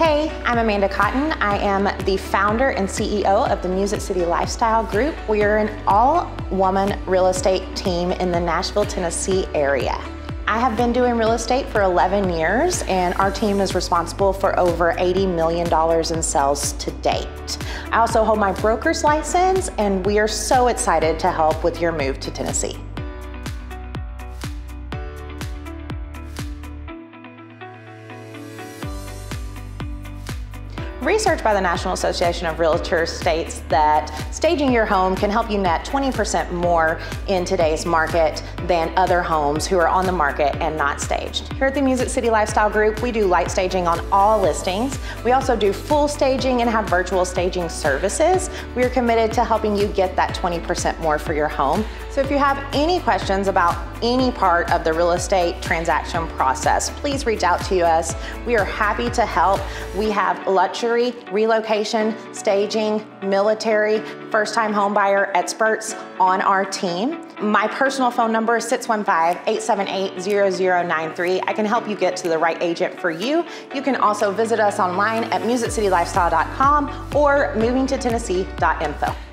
Hey, I'm Amanda Cotton. I am the founder and CEO of the Music City Lifestyle Group. We are an all woman real estate team in the Nashville, Tennessee area. I have been doing real estate for 11 years, and our team is responsible for over $80 million in sales to date. I also hold my broker's license, and we are so excited to help with your move to Tennessee. Research by the National Association of Realtors states that staging your home can help you net 20% more in today's market than other homes who are on the market and not staged. Here at the Music City Lifestyle Group, we do light staging on all listings. We also do full staging and have virtual staging services. We are committed to helping you get that 20% more for your home. So if you have any questions about any part of the real estate transaction process, please reach out to us. We are happy to help. We have luxury luxury, relocation, staging, military, first time homebuyer experts on our team. My personal phone number is 615-878-0093. I can help you get to the right agent for you. You can also visit us online at musiccitylifestyle.com or movingtotennessee.info.